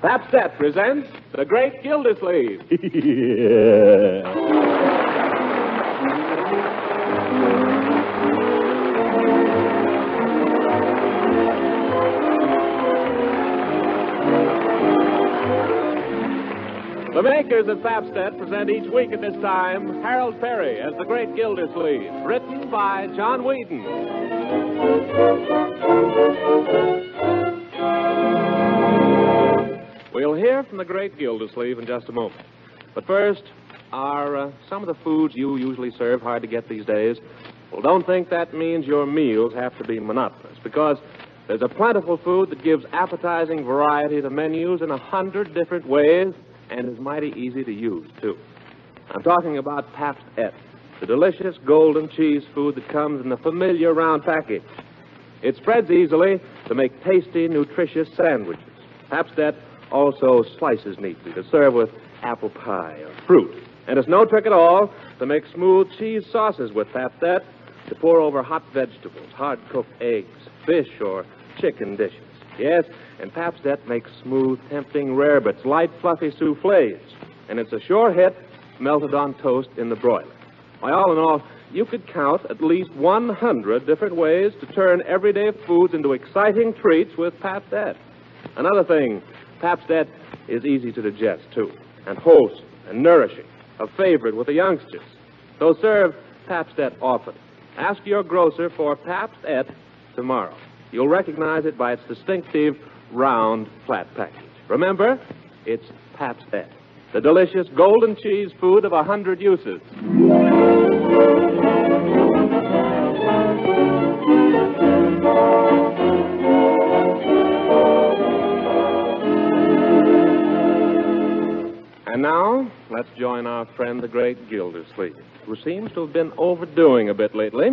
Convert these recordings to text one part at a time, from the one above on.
Pabst-ett presents The Great Gildersleeve. The makers of Pabst-ett present each week at this time Harold Peary as The Great Gildersleeve, written by John Whedon. We'll hear from The Great Gildersleeve in just a moment. But first, are uh, some of the foods you usually serve hard to get these days? Well, don't think that means your meals have to be monotonous, because there's a plentiful food that gives appetizing variety to menus in a hundred different ways and is mighty easy to use, too. I'm talking about Pabst-ett, the delicious golden cheese food that comes in the familiar round package. It spreads easily to make tasty, nutritious sandwiches. Pabst-ett also slices neatly to serve with apple pie or fruit. And it's no trick at all to make smooth cheese sauces with Pabst-ett to pour over hot vegetables, hard-cooked eggs, fish, or chicken dishes. Yes, and Pabst-ett makes smooth, tempting rarebits, light, fluffy souffles. And it's a sure hit melted on toast in the broiler. Why, all in all, you could count at least 100 different ways to turn everyday foods into exciting treats with Pabst-ett. Another thing, Pabst-ett is easy to digest, too, and wholesome and nourishing, a favorite with the youngsters. So serve Pabst-ett often. Ask your grocer for Pabst-ett tomorrow. You'll recognize it by its distinctive round flat package. Remember, it's Pabst-ett, the delicious golden cheese food of a hundred uses. Our friend, the great Gildersleeve, who seems to have been overdoing a bit lately.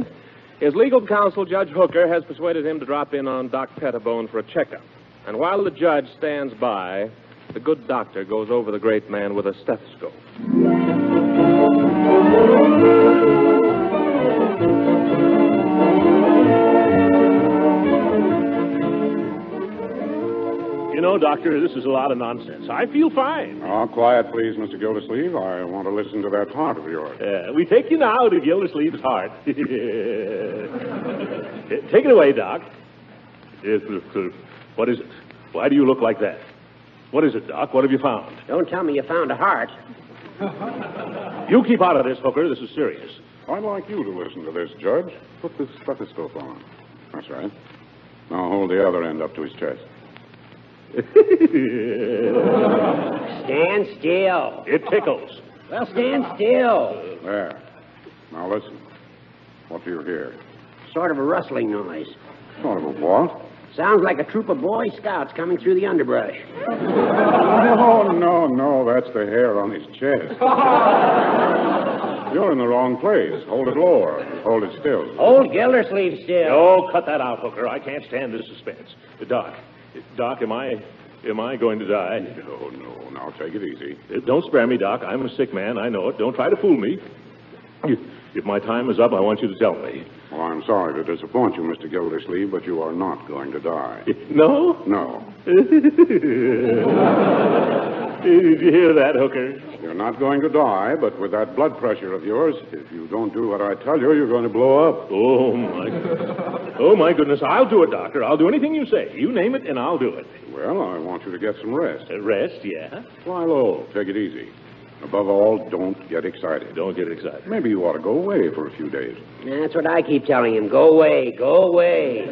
His legal counsel, Judge Hooker, has persuaded him to drop in on Doc Pettibone for a checkup. And while the judge stands by, the good doctor goes over the great man with a stethoscope. Know, Doctor, this is a lot of nonsense. I feel fine. Oh, quiet, please, Mr. Gildersleeve. I want to listen to that heart of yours. Uh, we take you now to Gildersleeve's heart. take it away, Doc. Yes, What is it? Why do you look like that? What is it, Doc? What have you found? Don't tell me you found a heart. You keep out of this, Hooker. This is serious. I'd like you to listen to this, Judge. Put this stethoscope on. That's right. Now hold the other end up to his chest. Stand still. It tickles. Well, stand still. There. Now listen. What do you hear? Sort of a rustling noise. Sort of a what? Sounds like a troop of Boy Scouts coming through the underbrush. No, oh, no, no. That's the hair on his chest. You're in the wrong place. Hold it lower. Hold it still. Hold Gildersleeve still. Oh, cut that out, Hooker. I can't stand this suspense. The doc, Doc, am I, am I going to die? No, no. Now take it easy. Uh, Don't spare me, Doc. I'm a sick man. I know it. Don't try to fool me. If, if my time is up, I want you to tell me. Well, I'm sorry to disappoint you, Mr. Gildersleeve, but you are not going to die. No? No. Did you hear that, Hooker? You're not going to die, but with that blood pressure of yours, if you don't do what I tell you, you're going to blow up. Oh, my. goodness. Oh, my goodness. I'll do it, Doctor. I'll do anything you say. You name it, and I'll do it. Well, I want you to get some rest. Uh, rest, yeah. Fly low. Take it easy. Above all, don't get excited. Don't get excited. Maybe you ought to go away for a few days. That's what I keep telling him. Go away, go away.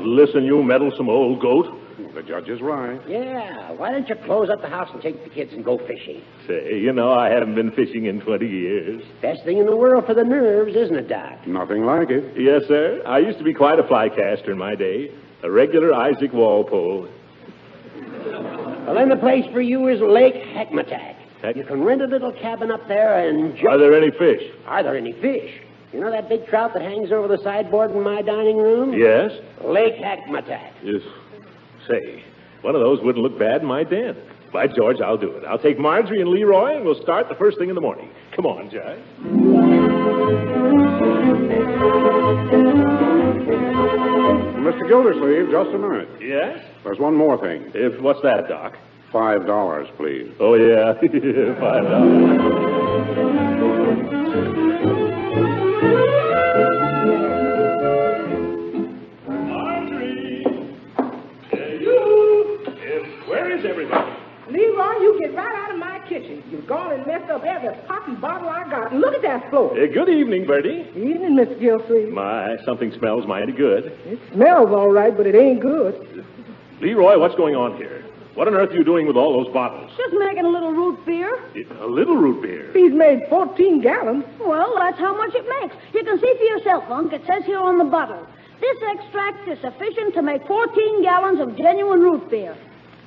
Listen, you meddlesome old goat. The judge is right. Yeah, why don't you close up the house and take the kids and go fishing? Say, you know, I haven't been fishing in 20 years. Best thing in the world for the nerves, isn't it, Doc? Nothing like it. Yes, sir. I used to be quite a fly caster in my day. A regular Isaac Walpole. Well, then the place for you is Lake Hackmatack. Heck- You can rent a little cabin up there and enjoy. Are there any fish? Are there any fish? You know that big trout that hangs over the sideboard in my dining room? Yes. Lake Hackmatack. Yes. Say, one of those wouldn't look bad in my den. By George, I'll do it. I'll take Marjorie and Leroy, and we'll start the first thing in the morning. Come on, Judge. Mr. Gildersleeve, just a minute. Yes? There's one more thing. If what's that, Doc? Five dollars, please. Oh, yeah. Five dollars. Gone and messed up every pop and bottle I got. Look at that floor. Eh, good evening, Birdie. Evening, Mr. Gilsleeve. My, something smells mighty good. It smells all right, but it ain't good. Leroy, what's going on here? What on earth are you doing with all those bottles? Just making a little root beer. A little root beer. He's made 14 gallons. Well, that's how much it makes. You can see for yourself, Unc. It says here on the bottle. This extract is sufficient to make 14 gallons of genuine root beer.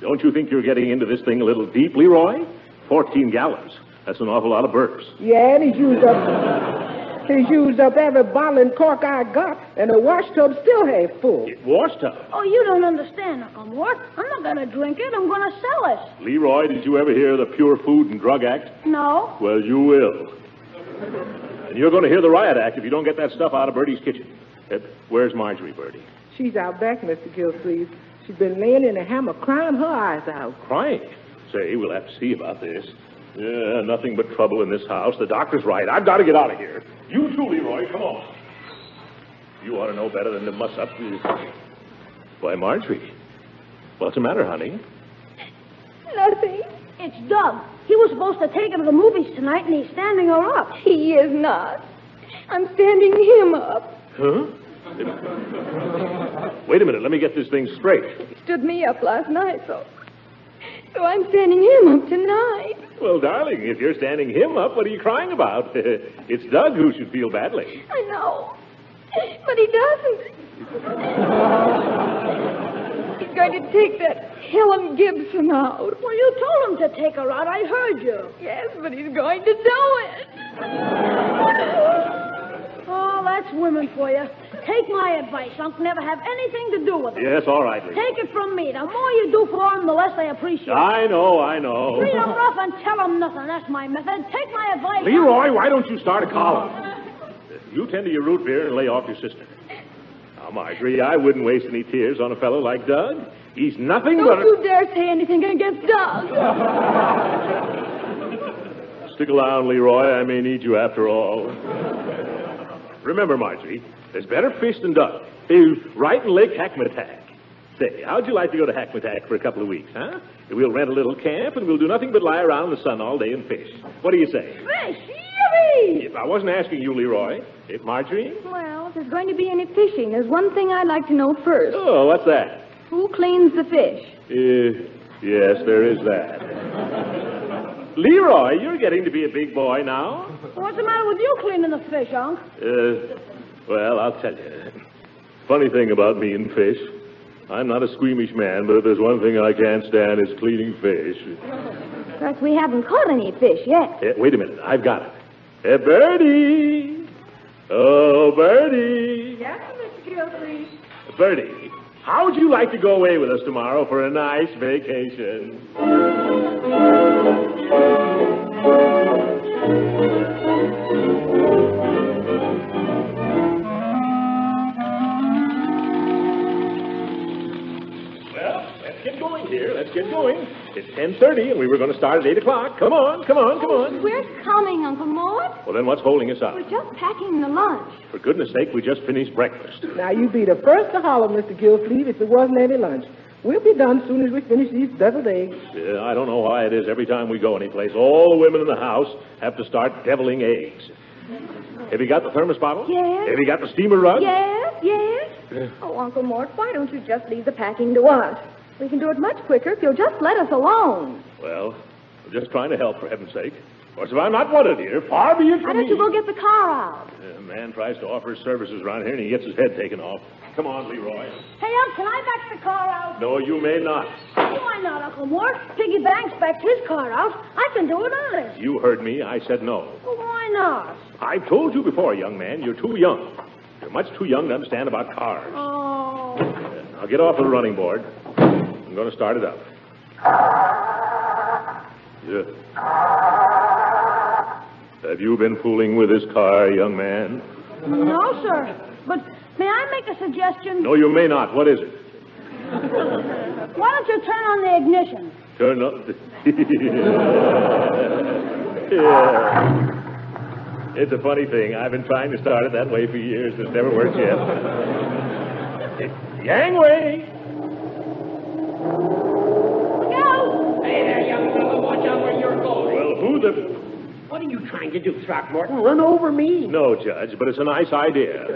Don't you think you're getting into this thing a little deep, Leroy? Fourteen gallons. That's an awful lot of burps. Yeah, and he's used up. He's used up every bottle and cork I got, and the wash tub still half full. Wash tub. Oh, you don't understand, Uncle Mort. I'm not going to drink it. I'm going to sell it. Leroy, did you ever hear of the Pure Food and Drug Act? No. Well, you will. And you're going to hear the Riot Act if you don't get that stuff out of Birdie's kitchen. Where's Marjorie, Birdie? She's out back, Mr. Gilsleeve. She's been laying in a hammock crying her eyes out. Crying. Say, we'll have to see about this. Yeah, nothing but trouble in this house. The doctor's right. I've got to get out of here. You too, Leroy. Come on. You ought to know better than to muss up. Why, Marjorie. What's the matter, honey? Nothing. It's Doug. He was supposed to take her to the movies tonight, and he's standing her up. He is not. I'm standing him up. Huh? Wait a minute. Let me get this thing straight. He stood me up last night, so. So I'm standing him up tonight. Well, darling, if you're standing him up, what are you crying about? it's Doug who should feel badly. I know. But he doesn't. He's going to take that Helen Gibson out. Well, you told him to take her out. I heard you. Yes, but he's going to do it. That's women for you. Take my advice, Unc. Never have anything to do with them. Yes, all right, Lee. Take it from me. The more you do for them, the less they appreciate it. I know, I know. Treat them rough and tell them nothing. That's my method. Take my advice. Leroy, why don't you start a column? You tend to your root beer and lay off your sister. Now, Marjorie, I wouldn't waste any tears on a fellow like Doug. He's nothing but Don't a... you dare say anything against Doug. Stick around, Leroy. I may need you after all. Remember, Marjorie, there's better fish than duck. He's right in Lake Hackmatack. Say, how'd you like to go to Hackmatack for a couple of weeks, huh? We'll rent a little camp and we'll do nothing but lie around in the sun all day and fish. What do you say? Fish. Yippee! If I wasn't asking you, Leroy, if Marjorie? Well, if there's going to be any fishing, there's one thing I'd like to know first. Oh, what's that? Who cleans the fish? Uh, yes, there is that. Leroy, you're getting to be a big boy now. What's the matter with you cleaning the fish, Unc? Uh, well, I'll tell you. Funny thing about me and fish. I'm not a squeamish man, but if there's one thing I can't stand, it's cleaning fish. Of course, we haven't caught any fish yet. Eh, wait a minute, I've got it. Hey, Birdie! Oh, Birdie! Yes, Mr. Gilsleeve. Birdie, how would you like to go away with us tomorrow for a nice vacation? Well, let's get going here. Let's get going. It's 10.30, and we were going to start at 8 o'clock. Come on, come on, come on. Oh, we're coming, Uncle Mort. Well, then what's holding us up? We're just packing the lunch. For goodness sake, we just finished breakfast. Now, you'd be the first to holler, Mr. Gilsleeve, if there wasn't any lunch. We'll be done soon as we finish these deviled eggs. Yeah, I don't know why it is every time we go anyplace, all the women in the house have to start deviling eggs. Have you got the thermos bottle? Yes. Have you got the steamer rug? Yes, yes. Oh, Uncle Mort, why don't you just leave the packing to us? We can do it much quicker if you'll just let us alone. Well, I'm just trying to help, for heaven's sake. Of course, if I'm not wanted here, far be it Why don't me. you go get the car out? A man tries to offer his services around here, and he gets his head taken off. Come on, Leroy. Hey, Unc, can I back the car out? No, you may not. Why not, Uncle Mort? Piggy Banks backed his car out. I can do it honest. You heard me. I said no. Well, why not? I've told you before, young man, you're too young. You're much too young to understand about cars. Oh. Now get off of the running board. I'm going to start it up. Yeah. Have you been fooling with this car, young man? No, sir. But may I make a suggestion? No, you may not. What is it? Why don't you turn on the ignition? Turn up. yeah. It's a funny thing. I've been trying to start it that way for years. It's never worked yet. Gangway! Go! Hey there, young fellow. Watch out where you're going. Well, who the. What are you trying to do, Throckmorton? Run over me? No, Judge, but it's a nice idea.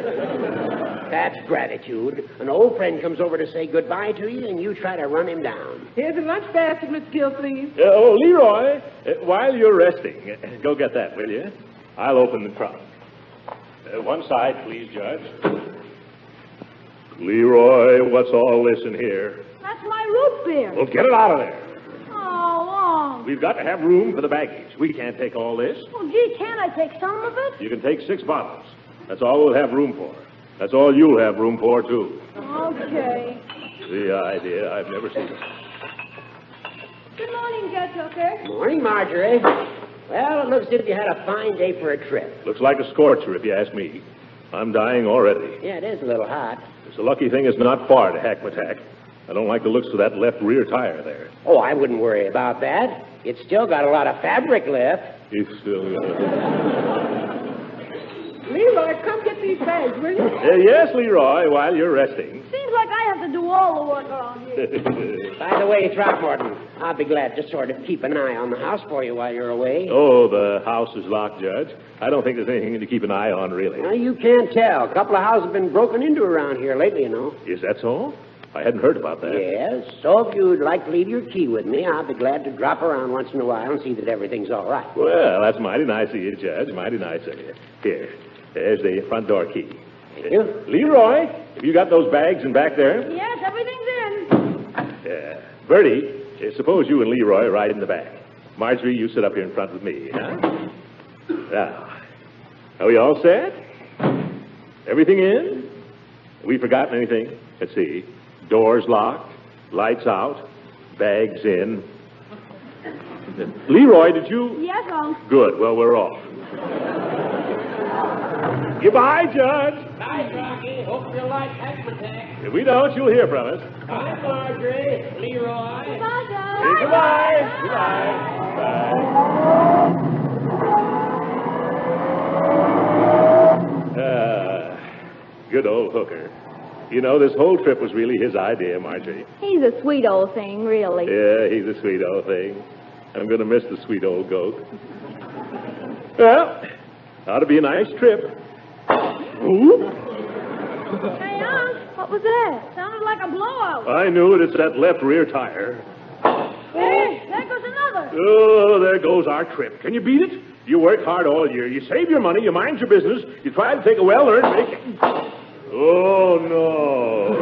That's gratitude. An old friend comes over to say goodbye to you, and you try to run him down. Here's a lunch basket, Miss Gill, please. Uh, oh, Leroy, uh, while you're resting, uh, go get that, will you? I'll open the trunk. Uh, one side, please, Judge. Leroy, what's all this in here? That's my root beer. Well, get it out of there. Oh, Long. We've got to have room for the baggage. We can't take all this. Well, gee, can't I take some of it? You can take six bottles. That's all we'll have room for. That's all you'll have room for, too. Okay. The idea, I've never seen it. Good morning, Judge Hooker. Morning, Marjorie. Well, it looks as if you had a fine day for a trip. Looks like a scorcher, if you ask me. I'm dying already. Yeah, it is a little hot. It's a lucky thing it's not far to Hackmatack. I don't like the looks of that left rear tire there. Oh, I wouldn't worry about that. It's still got a lot of fabric left. It's still got it. Leroy, come get these bags, will you? Uh, yes, Leroy, while you're resting. Seems like I have to do all the work around here. By the way, Throckmorton, I'll be glad to sort of keep an eye on the house for you while you're away. oh, the house is locked, Judge. I don't think there's anything to keep an eye on, really. Well, you can't tell. A couple of houses have been broken into around here lately, you know. Is that so? I hadn't heard about that. Yes. So if you'd like to leave your key with me, I'll be glad to drop around once in a while and see that everything's all right. Well, that's mighty nice of you, Judge. Mighty nice of you. Here, there's the front door key. Thank you. Leroy, have you got those bags in back there? Yes, everything's in. Yeah. Birdie, uh, suppose you and Leroy ride in the back. Marjorie, you sit up here in front with me, huh? Now, are we all set? Everything in? Have we forgotten anything? Let's see. Doors locked, lights out, bags in. Leroy, did you? Yes, Unc. Good. Well, we're off. Goodbye, Judge. Bye, Rocky. Hope you like Hackmatack. If we don't, you'll hear from us. Bye, Marjorie. Leroy. Bye, Judge. Hey, goodbye. Goodbye. Bye. Ah, good old hooker. You know, this whole trip was really his idea, Marjorie. He's a sweet old thing, really. Yeah, he's a sweet old thing. I'm going to miss the sweet old goat. Well, ought to be a nice trip. Hey, Unc. What was that? Sounded like a blowout. I knew it. It's that left rear tire. Hey, there goes another. Oh, there goes our trip. Can you beat it? You work hard all year. You save your money. You mind your business. You try to take a well-earned vacation. Oh, no.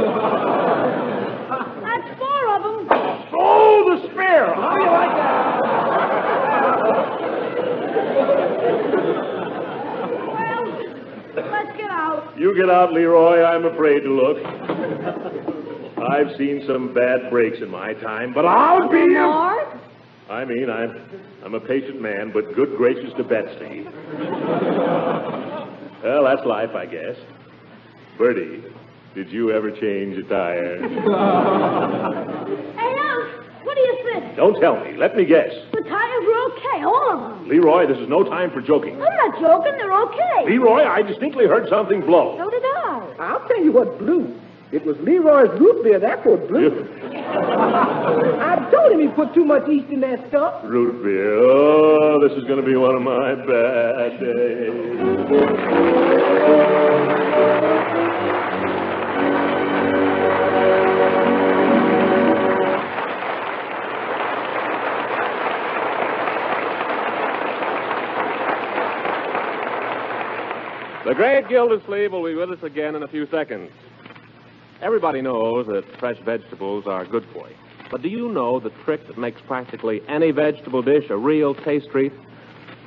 That's four of them. Oh, the spare. How do you like that? Well, let's get out. You get out, Leroy. I'm afraid to look. I've seen some bad breaks in my time, but I'll be. More? I mean, I'm, I'm a patient man, but good gracious to Betsy. well, that's life, I guess. Birdie, did you ever change a tire? Hey, Unc. What do you think? Don't tell me. Let me guess. The tires were okay, all of them. Leroy, this is no time for joking. I'm not joking. They're okay. Leroy, I distinctly heard something blow. So did I. I'll tell you what blew. It was Leroy's root beer. That's what blew. I told him he put too much yeast in that stuff. Root beer. Oh, this is going to be one of my bad days. The great Gildersleeve will be with us again in a few seconds. Everybody knows that fresh vegetables are good for you. But do you know the trick that makes practically any vegetable dish a real taste treat?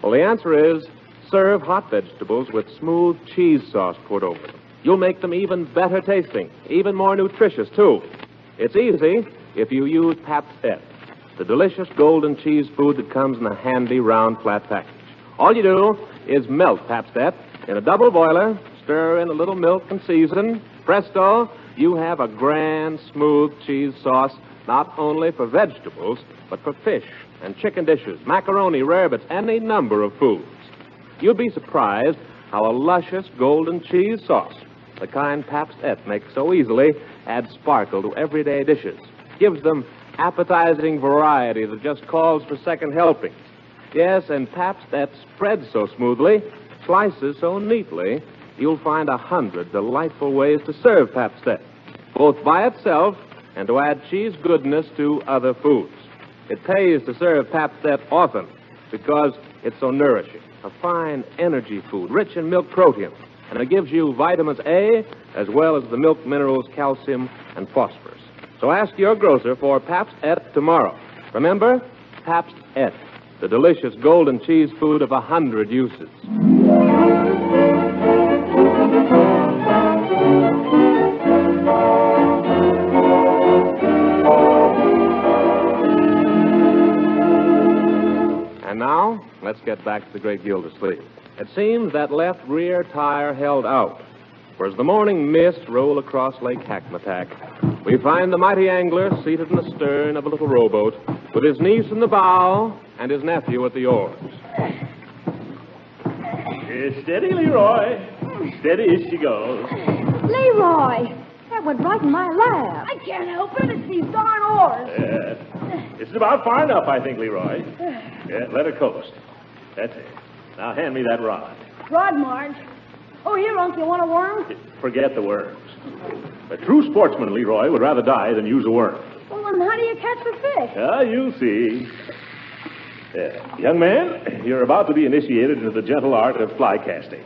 Well, the answer is serve hot vegetables with smooth cheese sauce poured over them. You'll make them even better tasting, even more nutritious, too. It's easy if you use Pabst-Et, the delicious golden cheese food that comes in a handy round flat package. All you do is melt Pabst-Et in a double boiler, stir in a little milk and season. Presto, you have a grand, smooth cheese sauce not only for vegetables, but for fish and chicken dishes, macaroni, rarebits, any number of foods. You'll be surprised how a luscious golden cheese sauce, the kind Pabst Et makes so easily, adds sparkle to everyday dishes, gives them appetizing variety that just calls for second helpings. Yes, and Pabst Et spreads so smoothly, slices so neatly, you'll find a hundred delightful ways to serve Pabst both by itself and to add cheese goodness to other foods. It pays to serve Pabst often because it's so nourishing. A fine energy food, rich in milk protein, and it gives you vitamins A as well as the milk minerals calcium and phosphorus. So ask your grocer for Pabst tomorrow. Remember, Pabst the delicious golden cheese food of a hundred uses. Get back to the great Gildersleeve. It seems that left rear tire held out. For as the morning mist rolled across Lake Hackmatack, we find the mighty angler seated in the stern of a little rowboat with his niece in the bow and his nephew at the oars. Uh, steady, Leroy. Steady as she goes. Leroy, that went right in my lap. I can't help it. It's these darn oars. Uh, it's about far enough, I think, Leroy. Yeah, let her coast. That's it. Now hand me that rod. Rod, Marge. Oh, here, Unc, you want a worm? Forget the worms. A true sportsman, Leroy, would rather die than use a worm. Well, then how do you catch the fish? Ah, you'll see. Yeah. Young man, you're about to be initiated into the gentle art of fly casting.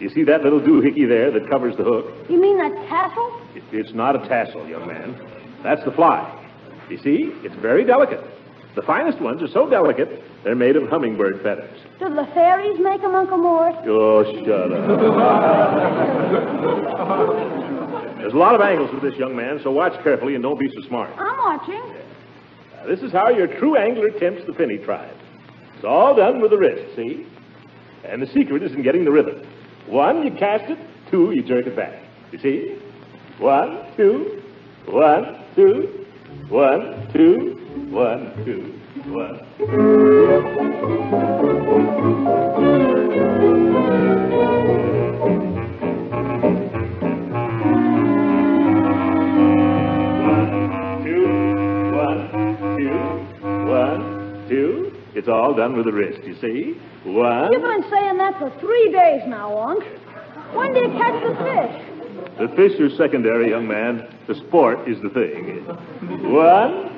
You see that little doohickey there that covers the hook? You mean that tassel? It- It's not a tassel, young man. That's the fly. You see, it's very delicate. The finest ones are so delicate, they're made of hummingbird feathers. Do the fairies make 'em, Uncle Mort? Oh, shut up. There's a lot of angles with this young man, so watch carefully and don't be so smart. I'm watching. Now, this is how your true angler tempts the finny tribe. It's all done with the wrist, see? And the secret is in getting the rhythm. One, you cast it. Two, you jerk it back. You see? One, two, one, two, one, two, one, two, one. Two, one, two, one, two. It's all done with the wrist, you see? One. You've been saying that for three days now, Unc. When do you catch the fish? The fish are secondary, young man. The sport is the thing. One,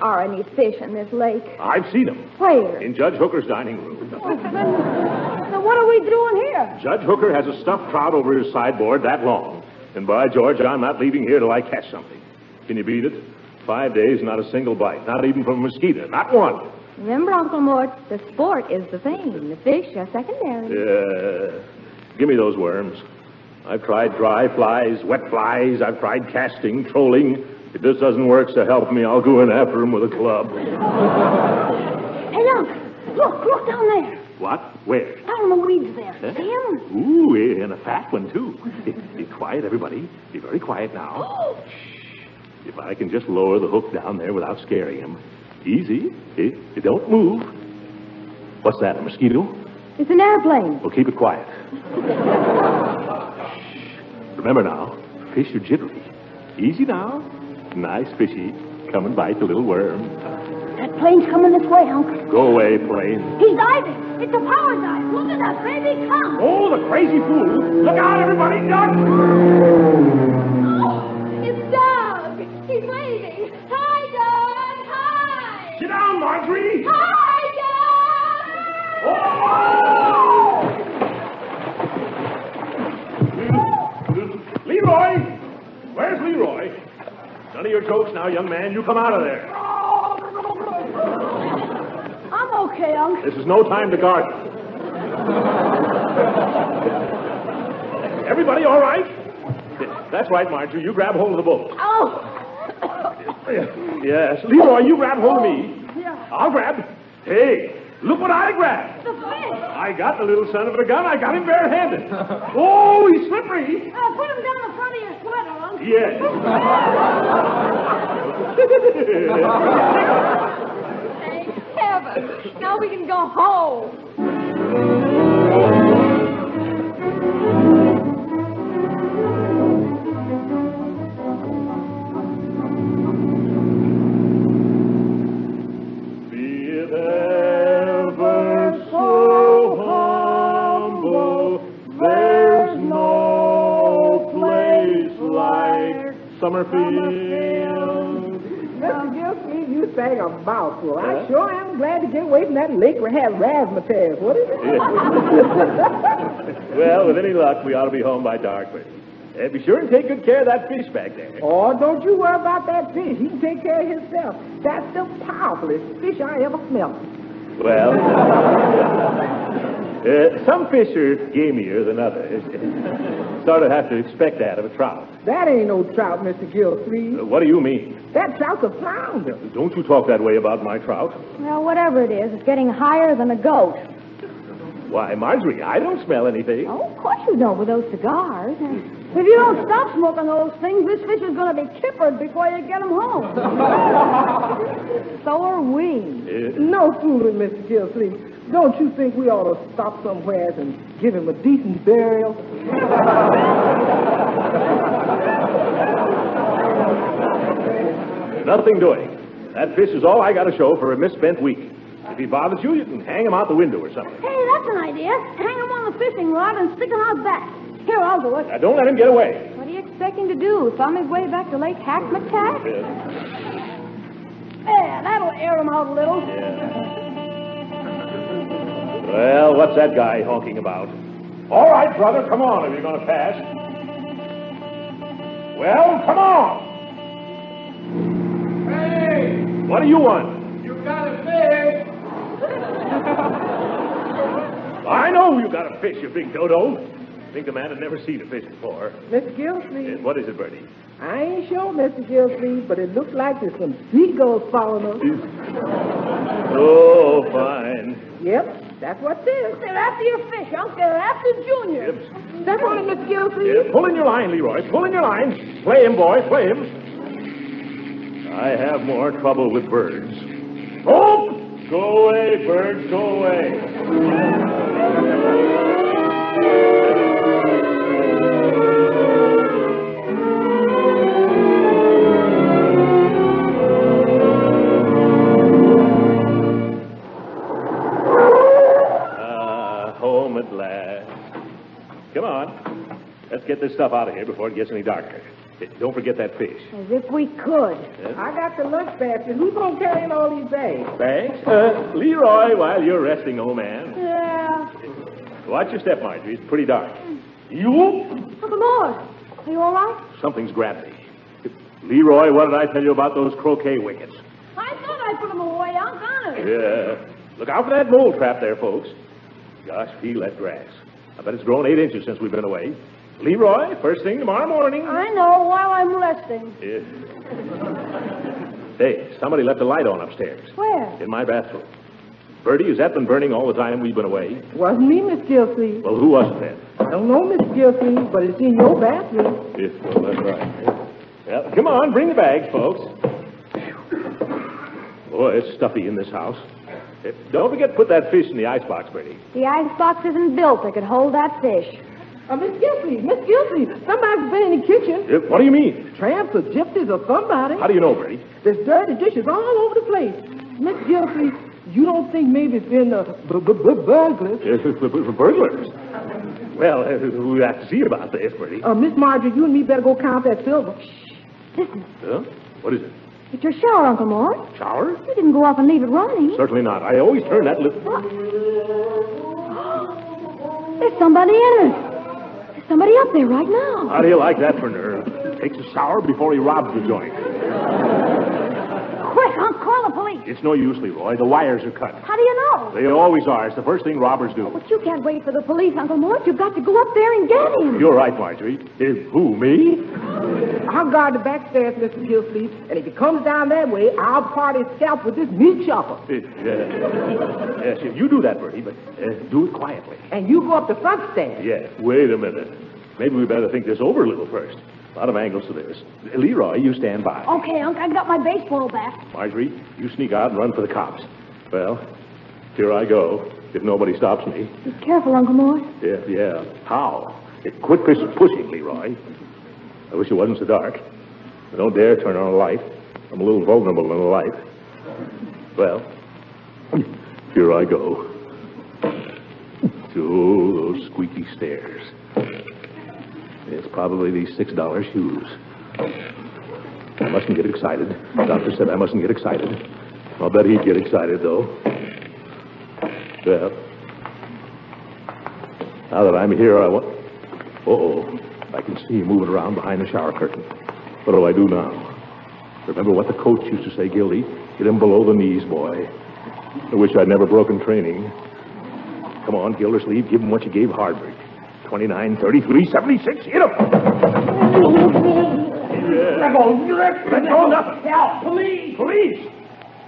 are any fish in this lake? I've seen them Where? in Judge Hooker's dining room. Then what are we doing here? Judge Hooker has a stuffed trout over his sideboard that long. And by George, I'm not leaving here till I catch something. Can you beat it? Five days, not a single bite. Not even from a mosquito. Not one. Remember, Uncle Mort, the sport is the thing. The fish are secondary. Uh, give me those worms. I've tried dry flies, wet flies. I've tried casting, trolling. If this doesn't work, so help me, I'll go in after him with a club. Hey, Unc, look, look down there. What? Where? Down in the weeds there. Huh? See him? Ooh, and a fat one, too. Be quiet, everybody. Be very quiet now. Oh, shh. If I can just lower the hook down there without scaring him. Easy. Don't move. What's that, a mosquito? It's an airplane. Well, keep it quiet. Remember now, fish are jittery. Easy now. Nice fishy. Come and bite the little worm. That plane's coming this way, Unc. Go away, plane. He's diving. It's a power dive. Look at that baby come. Oh, the crazy fool. Look out, everybody, duck! Oh, it's Doug. He's waving. Hi, Doug. Hi. Sit down, Marjorie. Hi, None of your jokes now, young man. You come out of there. I'm okay, Unc. This is no time to garden. Everybody all right? That's right, Marjorie. You grab hold of the boat. Oh! Yes. Leroy, you grab hold of me. Yeah. I'll grab. Hey, look what I grabbed. The fish! I got the little son of a gun. I got him barehanded. Oh, he's slippery. Uh, put him down the front of your sweater, Unc. Yes. Thank heaven. Now we can go home. A mouthful. I sure am glad to get away from that lake where has razzmatazz. What is it? Well, with any luck, we ought to be home by dark, but uh, be sure and take good care of that fish back there. Oh, don't you worry about that fish. He can take care of himself. That's the powerfulest fish I ever smelled. Well, uh, some fish are gamier than others. sort of have to expect that of a trout. That ain't no trout, Mr. Uh, what do you mean? That trout's a flounder. Don't you talk that way about my trout. Well, whatever it is, it's getting higher than a goat. Why, Marjorie, I don't smell anything. Oh, of course you don't with those cigars. If you don't stop smoking those things, this fish is going to be kippered before you get him home. so are we. Uh, No fooling, Mr. Gilsleeve. Don't you think we ought to stop somewhere and give him a decent burial? nothing doing. That fish is all I got to show for a misspent week. If he bothers you, you can hang him out the window or something. Hey, that's an idea. Hang him on the fishing rod and stick him out back. Here, I'll do it. Now, don't let him get away. What are you expecting to do? Thumb his way back to Lake Hackmatack? There, that'll air him out a little. Well, what's that guy honking about? All right, brother, come on if you're going to pass. Well, come on. Hey, What do you want? you got a fish. I know you got a fish, you big dodo. Think the man had never seen a fish before. Mr. Gilsleeve, Uh, What is it, Birdie? I ain't sure, Mr. Gilsleeve, but it looks like there's some seagulls following us. Oh, fine. Yep, that's what it is. They're after your fish, Unc. They're after Junior. Step on it, Mr. Gilsleeve. Yeah, pull in your line, Leroy. Pull in your line. Play him, boy. Play him. I have more trouble with birds. Oh! Go away, birds. Go away. Get this stuff out of here before it gets any darker. Don't forget that fish. As if we could. I got the lunch basket. Who's gonna carry in all these bags? Bags? Uh, Leroy, while you're resting, old man. Yeah. Watch your step, Marjorie. It's pretty dark. You? Uncle Mort, are you all right? Something's grabbed me. Leroy, what did I tell you about those croquet wickets? I thought I put them away, Unc, honest. Yeah. Look out for that mole trap there, folks. Gosh, feel that grass. I bet it's grown eight inches since we've been away. Leroy, first thing tomorrow morning. I know, while I'm resting. Yeah. Hey, somebody left a light on upstairs Where? in my bathroom. Birdie, has that been burning all the time we've been away? Wasn't me, Miss Gilsleeve. Well, who was it then? I don't know, Miss Gilsleeve, but it's in your bathroom. Yes, well, that's right. Well, come on, bring the bags, folks. Boy, it's stuffy in this house. Don't forget to put that fish in the icebox, Birdie. The icebox isn't built that could hold that fish. Uh, Miss Gilsleeve, Miss Gilsleeve, somebody's been in the kitchen. What do you mean? Tramps or gypsies or somebody. How do you know, Birdie? There's dirty dishes all over the place. Miss Gilsleeve, you don't think maybe it's been uh, b- b- b- burglars? For, for- for burglars. Well, eh, we have to see about this, Birdie. Uh, Miss Marjorie, you and me better go count that silver. Shh. Listen, Huh? What is it? it's your shower, Uncle Mort. Shower? You didn't go off and leave it running. Certainly not. I always turn that lip. There's somebody in it. Somebody up there right now. How do you like that for nerve? Takes a shower before he robs the joint. Quick, Unc, call the police. It's no use, Leroy. The wires are cut. How do you know? They always are. It's the first thing robbers do. But you can't wait for the police, Uncle Mort. You've got to go up there and get him. You're right, Marjorie. Eh, who, me? I'll guard the back stairs, Mr. Gilsleeve, and if he comes down that way, I'll part his scalp with this meat chopper. Uh, yes, you do that, Birdie, but uh, do it quietly. And you go up the front stairs. Yeah, wait a minute. Maybe we better think this over a little first. A lot of angles to this. Leroy, you stand by. Okay, Unc, I got my baseball bat. Marjorie, you sneak out and run for the cops. Well, here I go, if nobody stops me. Be careful, Uncle Mort. Yeah, yeah. How? Quit push- pushing, Leroy. I wish it wasn't so dark. I don't dare turn on a light. I'm a little vulnerable in the light. Well, here I go. To those squeaky stairs. It's probably these six dollar shoes. I mustn't get excited. The doctor said I mustn't get excited. I'll bet he'd get excited, though. Well, now that I'm here, I want. Uh-oh. I can see you moving around behind the shower curtain. What do I do now? Remember what the coach used to say, Gildy? Get him below the knees, boy. I wish I'd never broken training. Come on, Gildersleeve, give him what you gave Hardwick. 29, 33, 76, hit him! Let go, let go, nothing. Help! Police! Police!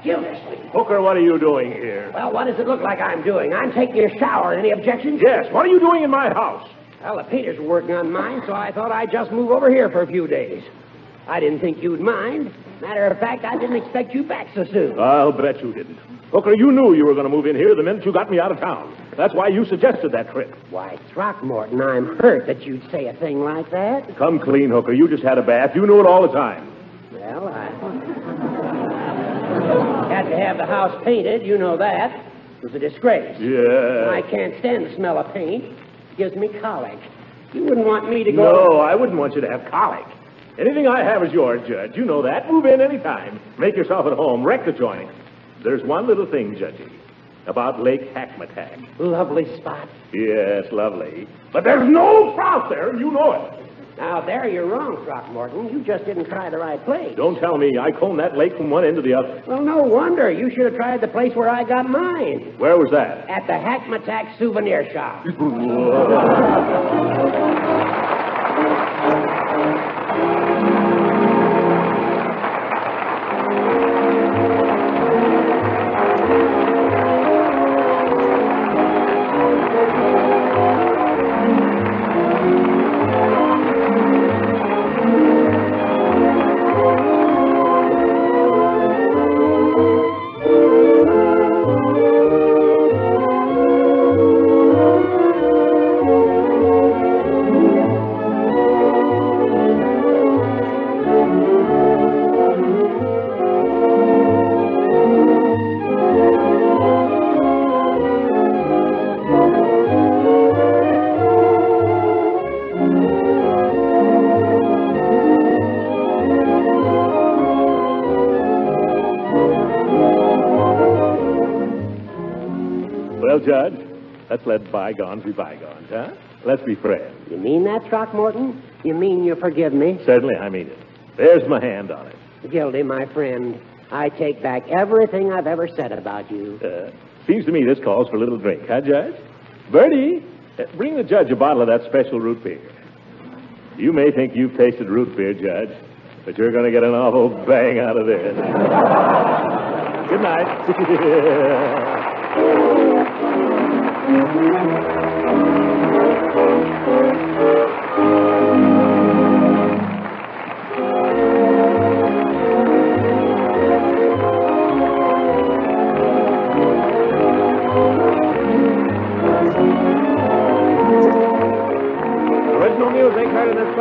Gildersleeve. Hooker, what are you doing here? Well, what does it look like I'm doing? I'm taking a shower. Any objections? Yes, what are you doing in my house? Well, the painters were working on mine, so I thought I'd just move over here for a few days. I didn't think you'd mind. Matter of fact, I didn't expect you back so soon. I'll bet you didn't. Hooker, you knew you were going to move in here the minute you got me out of town. That's why you suggested that trip. Why, Throckmorton, I'm hurt that you'd say a thing like that. Come clean, Hooker. You just had a bath. You knew it all the time. Well, I had to have the house painted. You know that. It was a disgrace. Yeah. I can't stand the smell of paint. It gives me colic. You wouldn't want me to go. No, I wouldn't want you to have colic. Anything I have is yours, Judge. You know that. Move in any time. Make yourself at home. Wreck the joint. There's one little thing, Judgy, about Lake Hackmatack. Lovely spot. Yes, lovely. But there's no trout there, and you know it. Now, there you're wrong, Throckmorton. You just didn't try the right place. Don't tell me. I combed that lake from one end to the other. Well, no wonder. You should have tried the place where I got mine. Where was that? At the Hackmatack souvenir shop. bygones be bygones, huh? Let's be friends. You mean that, Throckmorton? You mean you forgive me? Certainly, I mean it. There's my hand on it. Gildy, my friend, I take back everything I've ever said about you. Uh, seems to me this calls for a little drink, huh, Judge? Birdie, uh, bring the judge a bottle of that special root beer. You may think you've tasted root beer, Judge, but you're going to get an awful bang out of this. Good night.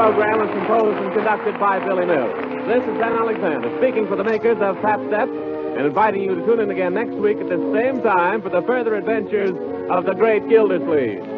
program was composed and conducted by Billy Mills. This is Ben Alexander speaking for the makers of Pabst-ett and inviting you to tune in again next week at the same time for the further adventures of the great Gildersleeve.